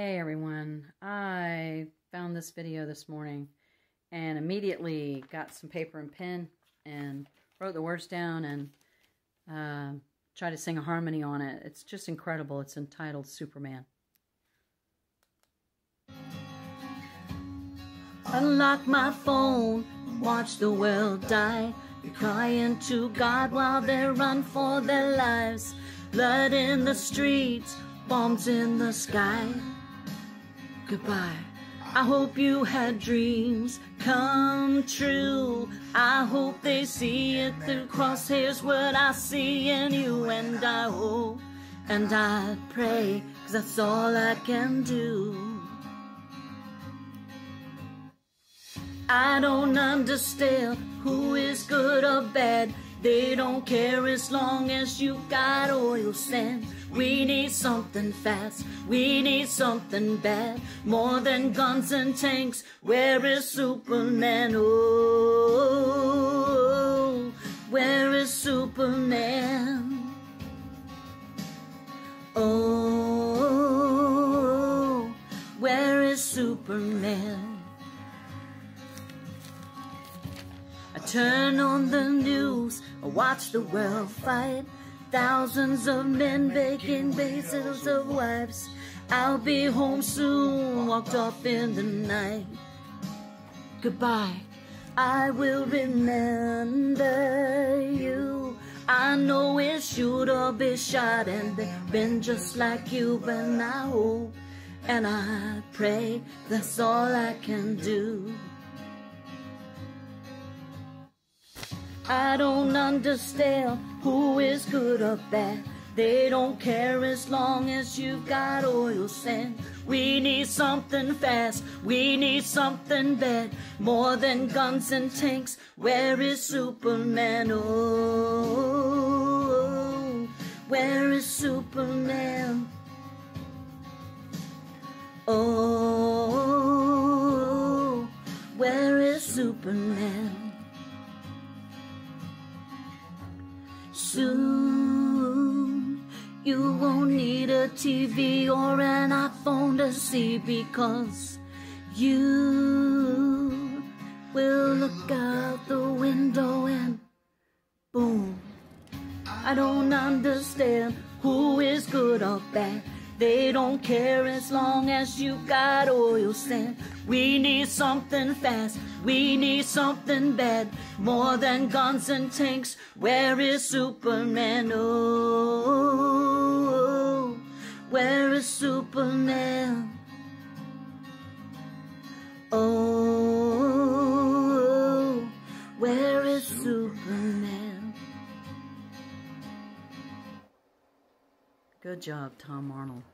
Hey everyone, I found this video this morning and immediately got some paper and pen and wrote the words down and uh, tried to sing a harmony on it. It's just incredible. It's entitled Superman. Unlock my phone, watch the world die. Be crying to God while they run for their lives. Blood in the streets, bombs in the sky goodbye. I hope you had dreams come true. I hope they see it through crosshairs what I see in you. And I hope and I pray, cause that's all I can do. I don't understand who is good or bad. They don't care as long as you got oil sand. We need something fast, we need something bad. More than guns and tanks, where is Superman? Oh, where is Superman? Oh, where is Superman? I turn on the news, I watch the world fight. Thousands of men baking bases of wives. I'll be home soon, walked off in the night. Goodbye, I will remember you. I know it should all be shot and they've been just like you, but hope and I pray that's all I can do. I don't understand who is good or bad. They don't care as long as you've got oil sand. We need something fast, we need something bad. More than guns and tanks, where is Superman? Oh, where is Superman? Oh, where is Superman? Soon you won't need a TV or an iPhone to see because you will look out the window and boom. I don't understand who is good or bad. They don't care as long as you got oil sand. We need something fast, we need something bad. More than guns and tanks, where is Superman? Oh, where is Superman? Good job, Tom Arnold.